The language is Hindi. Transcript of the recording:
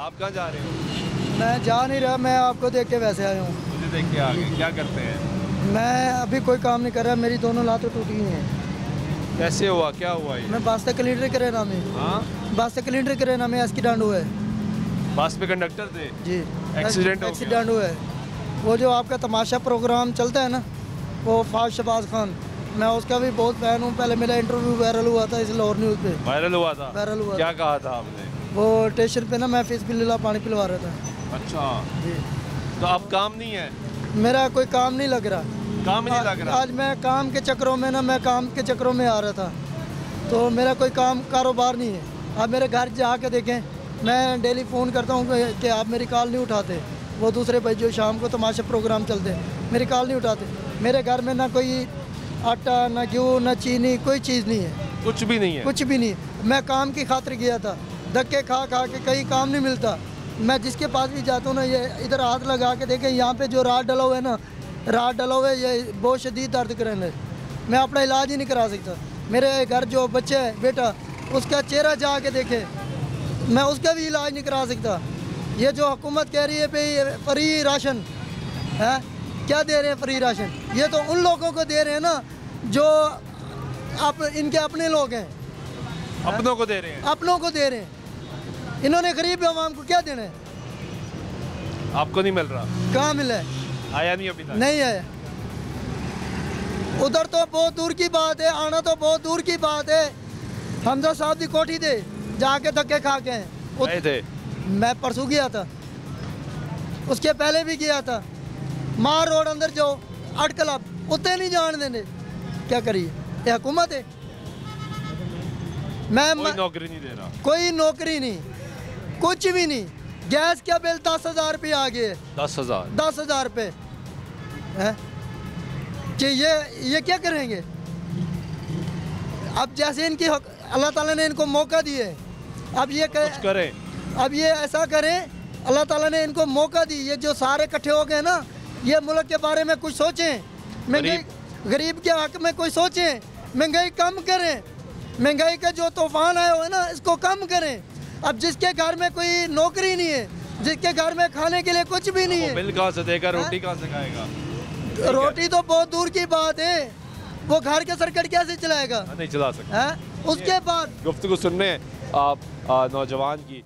आप कहाँ जा रहे हो? मैं जा नहीं रहा मैं आपको देख के वैसे आया हूँ। मुझे देख के आ गए क्या करते हैं? मैं अभी कोई काम नहीं कर रहा मेरी दोनों लातें टूटी हुई हैं। कैसे हुआ क्या हुआ ये? मैं बस से क्लीनर करे नाम है। बस से क्लीनर करे नाम है एसकी डांडू है। बस पे कंडक्टर थे? जी। एक्सीडेंट एक्सीडेंट हुआ है। वो जो आपका तमाशा प्रोग्राम चलता है ना वो फाज शबाज खान। मैं उसका भी बहुत फ़ैन हूँ पहले मेरा इंटरव्यू वायरल हुआ था इस लाहौर न्यूज़ पे। वायरल हुआ था? वायरल हुआ क्या कहा था आपने? वो स्टेशन पे ना मैं फ़ीस बिल्ला पानी पिलवा रहा था। अच्छा। जी। तो अब काम नहीं है? मेरा कोई काम नहीं लग रहा। काम नहीं लग रहा? आज मैं काम के चक्करों में ना मैं काम के चक्करों में आ रहा था। तो मेरा कोई काम कारोबार नहीं है। आप मेरे घर जा के देखें मैं डेली फ़ोन करता हूँ कि- आप मेरी कॉल नहीं उठाते। वो दूसरे भाई जो शाम को तमाशा प्रोग्राम चलते हैं मेरी कॉल नहीं उठाते। मेरे घर में ना कोई आटा ना गेहूँ ना चीनी कोई चीज़ नहीं है। कुछ भी नहीं है? कुछ भी नहीं मैं काम की खातिर गया था। धक्के खा खा के कहीं काम नहीं मिलता। मैं जिसके पास भी जाता हूँ ना ये इधर हाथ लगा के देखें यहाँ पे जो रात डला हुआ है ना रात डला हुआ है ये बहुत शदीद दर्द करेंगे मैं अपना इलाज ही नहीं करा सकता। मेरे घर जो बच्चे है बेटा उसका चेहरा जा के देखे। मैं उसका भी इलाज नहीं करा सकता। ये जो हुकूमत कह रही है भाई फ्री राशन है? क्या दे रहे हैं फ्री राशन? ये तो उन लोगों को दे रहे हैं ना जो आप इनके अपने लोग हैं। अपनों को दे रहे हैं। अपनों को दे रहे हैं। इन्होंने गरीब आवाम को क्या देना है? आपको नहीं मिल रहा। कहाँ मिला है? आया नहीं अभी तक। नहीं है उधर तो बहुत दूर की बात है आना तो बहुत दूर की बात है। हमजा साहब की कोठी दे जाके धक्के खा के हैं थे मैं परसों गया था। उसके पहले भी गया था। मार रोड अंदर जाओ अटकल आप उत्ते नहीं जान देने क्या करिए? ये हुकूमत है। मैं कोई नौकरी नहीं दे रहा। कोई नौकरी नहीं। कुछ भी नहीं। गैस का बिल दस हज़ार रुपये आ गए। दस हज़ार। दस हज़ार रुपये। कि ये ये क्या करेंगे? अब जैसे इनकी अल्लाह ताला ने इनको मौका दिए अब ये कुछ करें। अब ये ऐसा करें अल्लाह ताला ने इनको मौका दी ये जो सारे इकट्ठे हो गए ना ये मुल्क के बारे में कुछ सोचें। महँगाई गरीब। के हक में कोई सोचें। महँगाई कम करें। महँगाई का जो तूफ़ान आया हुआ है ना इसको कम करें। अब जिसके घर में कोई नौकरी नहीं है जिसके घर में खाने के लिए कुछ भी नहीं है। बिल कहाँ से देगा रोटी कहाँ से खाएगा? रोटी तो बहुत दूर की बात है। वो घर के सर्किट कैसे चलाएगा? नहीं चला सकता। है? उसके बाद गुफ्तगू सुनने आप नौजवान की।